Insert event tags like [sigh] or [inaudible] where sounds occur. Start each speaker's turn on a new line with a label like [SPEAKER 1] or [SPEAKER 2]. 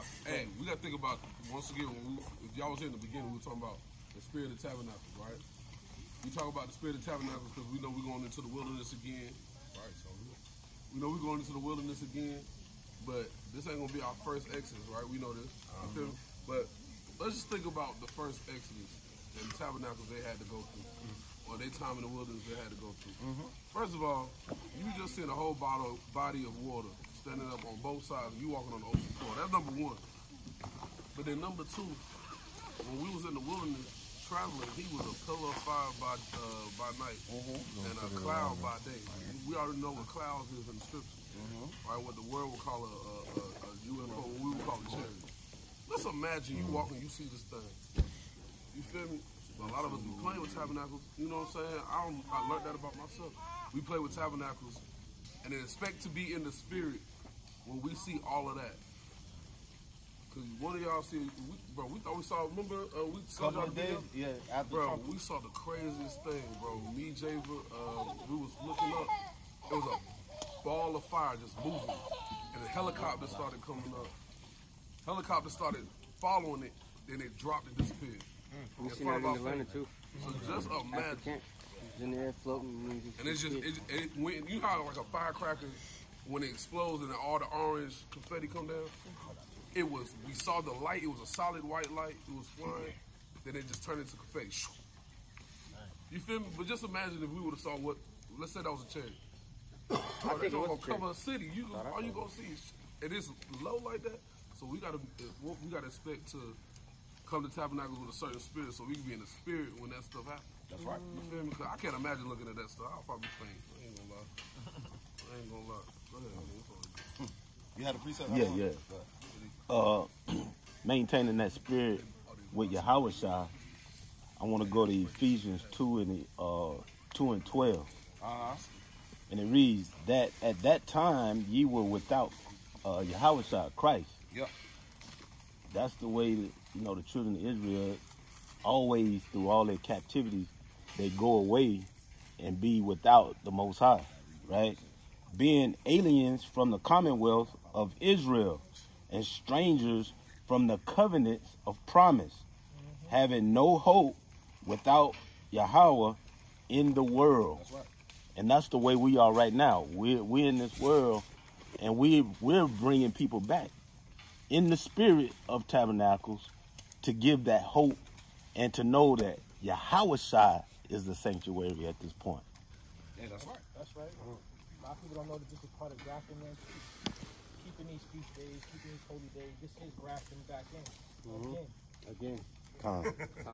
[SPEAKER 1] about. Hey, we got to think about once again. When we, if y'all was here in the beginning, we were talking about the spirit of tabernacles, right? We talk about the spirit of tabernacles because we know we're going into the wilderness again, right? So we know we're going into the wilderness again, but this ain't gonna be our first exodus, right? We know this. Feel me? Uh-huh. But let's just think about the first exodus and the tabernacles they had to go through, or their time in the wilderness they had to go through. Mm-hmm. First of all, you just seen a whole bottle, body of water standing up on both sides. You walking on the ocean floor. That's number one. But then number two, when we was in the wilderness traveling, he was a pillar of fire by uh, by night and a cloud by day. We already know what clouds is in the scripture, right? What the world would call a, a, a, UFO, what we would call a chariot. Let's imagine you walking, you see this thing. You feel me? A lot of us be playing with tabernacles. You know what I'm saying? I don't, I learned that about myself. We play with tabernacles and then expect to be in the spirit when we see all of that. Cause one of y'all see, we, bro. We thought we saw. Remember, uh, we saw y'all
[SPEAKER 2] days, yeah, after
[SPEAKER 1] Bro,
[SPEAKER 2] Trump.
[SPEAKER 1] we saw the craziest thing, bro. Me, Javer, uh, we was looking up. It was a ball of fire just moving, and a helicopter started coming up. Helicopter started following it, then it dropped and disappeared.
[SPEAKER 3] We seen that in Atlanta too.
[SPEAKER 1] So just imagine.
[SPEAKER 3] it's in the air floating.
[SPEAKER 1] And it's just, it, it went, you know how like a firecracker, when it explodes and all the orange confetti come down? It was, we saw the light, it was a solid white light, it was flying, then it just turned into confetti. You feel me? But just imagine if we would have saw what, let's say that was a cherry. [coughs] Oh,
[SPEAKER 3] think it was
[SPEAKER 1] gonna cover a city. You,
[SPEAKER 3] I
[SPEAKER 1] all you gonna see is, it is low like that, so we gotta uh, we gotta expect to come to tabernacles with a certain spirit, so we can be in the spirit when that stuff happens.
[SPEAKER 2] That's right.
[SPEAKER 1] You feel me? I can't imagine looking at that stuff. I'll probably faint. I ain't gonna lie. [laughs] I ain't gonna lie. Go ahead, man. It's all good.
[SPEAKER 2] You had a preset?
[SPEAKER 4] Yeah, yeah. Uh, [clears throat] maintaining that spirit with Yahawashi, I want to go to Ephesians 2 and uh, 2 and 12.
[SPEAKER 2] Uh-huh.
[SPEAKER 4] And it reads that at that time ye were without uh, Yahawashi, Christ.
[SPEAKER 2] Yep.
[SPEAKER 4] That's the way that, you know, the children of Israel always, through all their captivities, they go away and be without the Most High, right? Being aliens from the commonwealth of Israel and strangers from the covenants of promise, having no hope without Yahweh in the world.
[SPEAKER 2] That's right.
[SPEAKER 4] And that's the way we are right now. We're, we're in this world and we, we're bringing people back in the spirit of tabernacles to give that hope and to know that Yahawashi is the sanctuary at this point.
[SPEAKER 2] Yeah, that's right.
[SPEAKER 5] That's right. A lot of people don't know that this is part of grafting in. Keeping these feast days, keeping these holy days, this is grafting back in. Mm-hmm. Again.
[SPEAKER 3] Again.
[SPEAKER 4] Con. [laughs]